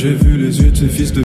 J'ai vu les yeux de ces fils de